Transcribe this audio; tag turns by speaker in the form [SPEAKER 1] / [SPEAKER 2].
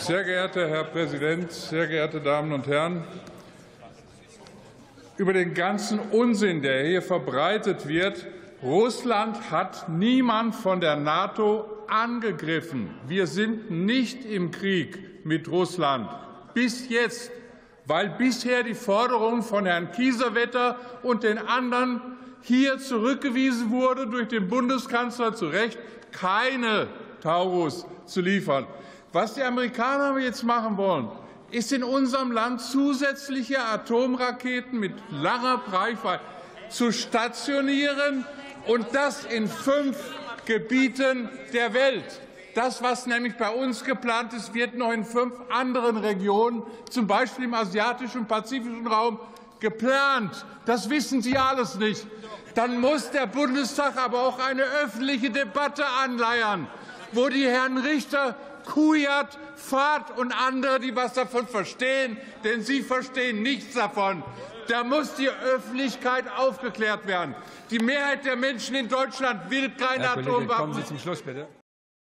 [SPEAKER 1] Sehr geehrter Herr Präsident, sehr geehrte Damen und Herren! Über den ganzen Unsinn, der hier verbreitet wird, Russland hat niemand von der NATO angegriffen. Wir sind nicht im Krieg mit Russland. Bis jetzt, weil bisher die Forderung von Herrn Kiesewetter und den anderen hier zurückgewiesen wurde durch den Bundeskanzler zu Recht, keine Taurus zu liefern. Was die Amerikaner jetzt machen wollen, ist in unserem Land zusätzliche Atomraketen mit langer Reichweite zu stationieren, und das in fünf Gebieten der Welt. Das, was nämlich bei uns geplant ist, wird noch in fünf anderen Regionen, zum Beispiel im asiatischen und pazifischen Raum, geplant. Das wissen Sie alles nicht. Dann muss der Bundestag aber auch eine öffentliche Debatte anleiern, wo die Herren Richter, Kujat, Fahrt und andere, die was davon verstehen, denn sie verstehen nichts davon, da muss die Öffentlichkeit aufgeklärt werden. Die Mehrheit der Menschen in Deutschland will keine Atomwaffen.
[SPEAKER 2] kommen Sie zum Schluss, bitte.